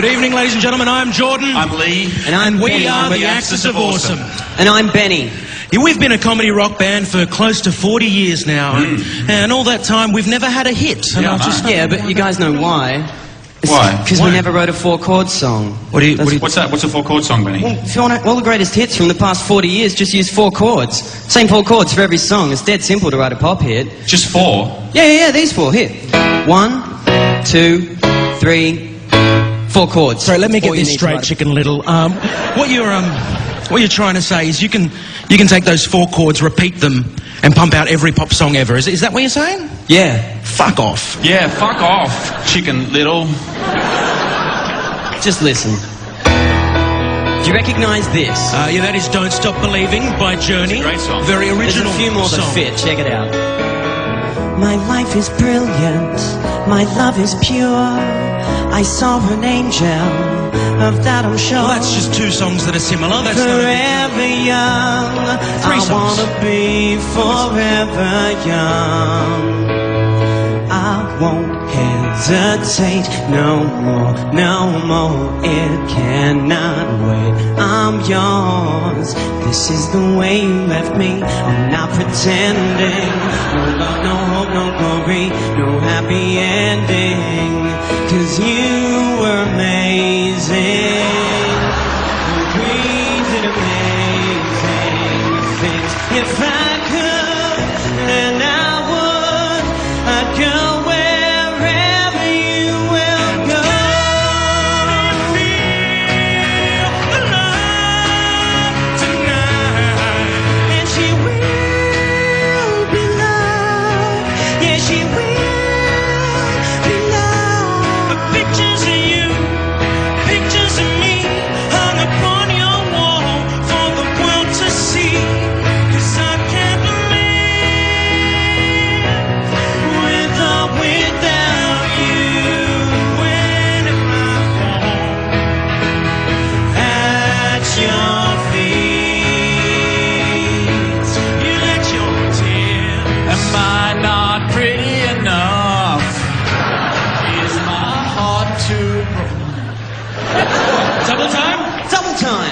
Good evening, ladies and gentlemen. I'm Jordan. I'm Lee. And I'm we Benny. are We're the Axis of Awesome. And I'm Benny. Yeah, we've been a comedy rock band for close to 40 years now, and, hmm. and all that time we've never had a hit. And Yeah, I I just. Yeah, but you guys know why. Why? Because we never wrote a four chord song. What do you- what do you- What's that? What's a four chord song, Benny? Well, if you want all the greatest hits from the past 40 years just use four chords. Same four chords for every song. It's dead simple to write a pop hit. Just four. Yeah, yeah, yeah, these four. Here. One, two, three, four chords. Sorry, let me get this straight, Chicken Little. Um, what you're um, what you're trying to say is you can you can take those four chords, repeat them, and pump out every pop song ever. Is, is that what you're saying? Yeah. Fuck off. Yeah, fuck off, chicken little. Just listen. Do you recognize this? Uh, yeah, that is "Don't Stop Believing" by Journey. It's a great song. Very There's original. a few more that fit. Check it out. My life is brilliant. My love is pure. I saw an angel. Of that I'm sure. Well, that's just two songs that are similar. That's not forever young. Three I songs. wanna be forever young. I won't hesitate no more, no more. It cannot wait. I'm yours. This is the way you left me. I'm not pretending. No love, no hope, no glory, no happy ending.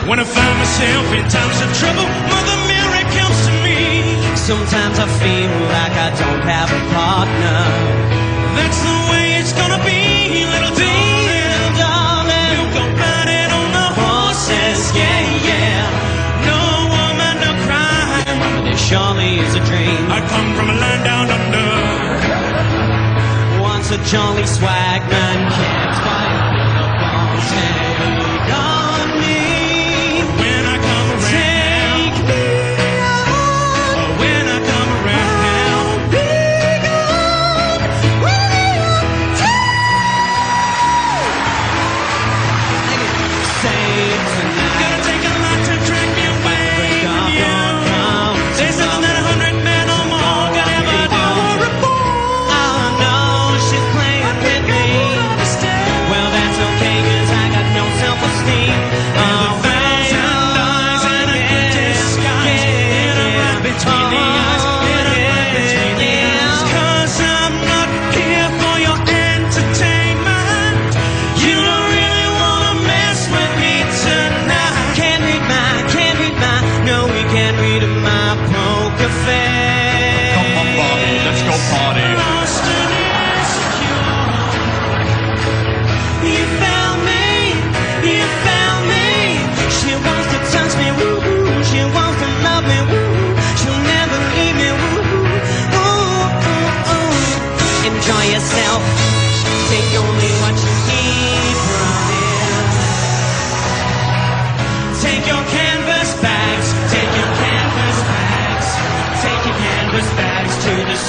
When I find myself in times of trouble, Mother Mary comes to me. Sometimes I feel like I don't have a partner. That's the way it's gonna be, little Little darling, We'll go riding on the horses, yeah, yeah. No woman, no crime. But there surely is a dream. I come from a land down under. Once a jolly swagman can't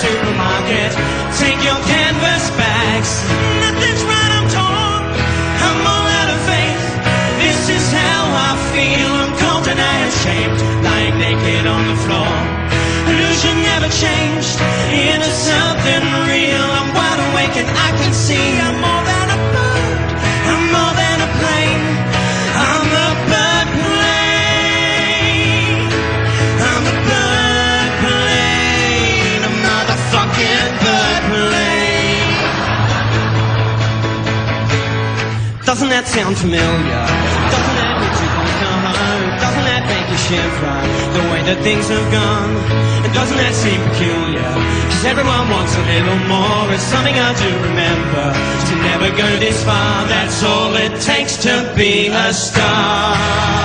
supermarket. Take your canvas bags. Nothing's right, I'm torn. I'm all out of faith. This is how I feel. I'm cold and I am ashamed, lying naked on the floor. Illusion never changed into something Doesn't that sound familiar? Doesn't that make you want to come home? Doesn't that make you shiver? The way that things have gone. And doesn't that seem peculiar? Cause everyone wants a little more. It's something I do remember. To never go this far, that's all it takes to be a star.